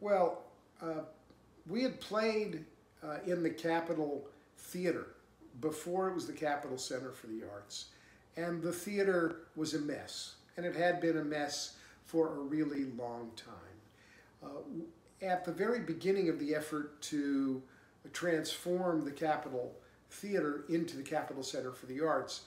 Well, uh, we had played uh, in the Capitol Theater before it was the Capitol Center for the Arts. And the theater was a mess, and it had been a mess for a really long time. Uh, at the very beginning of the effort to transform the Capitol Theater into the Capitol Center for the Arts,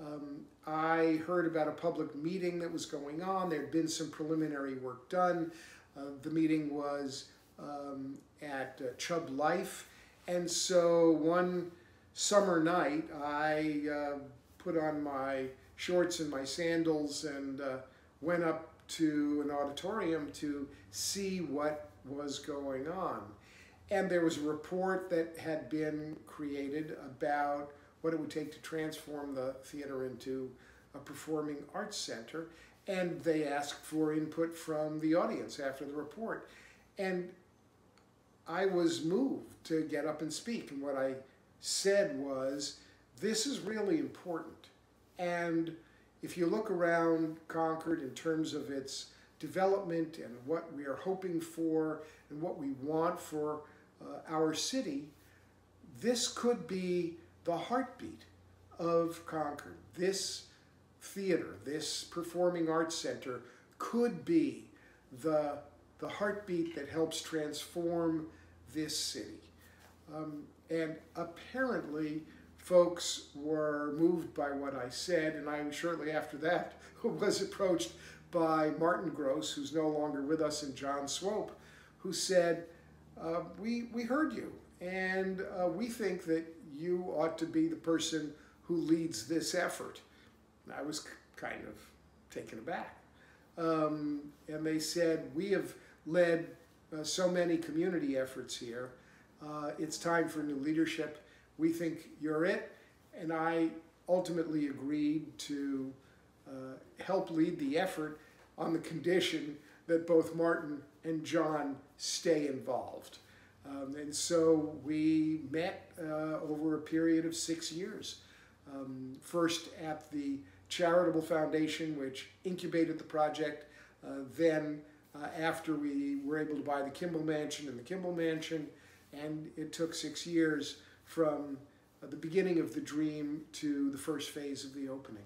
um, I heard about a public meeting that was going on. There had been some preliminary work done. Uh, the meeting was um, at uh, Chubb Life. And so one summer night, I uh, put on my shorts and my sandals and uh, went up to an auditorium to see what was going on. And there was a report that had been created about what it would take to transform the theater into a performing arts center. And they asked for input from the audience after the report. And I was moved to get up and speak. And what I said was, this is really important. And if you look around Concord in terms of its development and what we are hoping for and what we want for uh, our city, this could be the heartbeat of Concord. This theater, this performing arts center could be the, the heartbeat that helps transform this city. Um, and apparently, folks were moved by what I said, and I shortly after that was approached by Martin Gross, who's no longer with us, and John Swope, who said, uh, we, we heard you, and uh, we think that you ought to be the person who leads this effort. I was kind of taken aback. Um, and they said, we have led uh, so many community efforts here. Uh, it's time for new leadership. We think you're it. And I ultimately agreed to uh, help lead the effort on the condition that both Martin and John stay involved. Um, and so we met uh, over a period of six years. Um, first at the charitable foundation, which incubated the project. Uh, then, uh, after we were able to buy the Kimball Mansion and the Kimball Mansion, and it took six years from uh, the beginning of the dream to the first phase of the opening.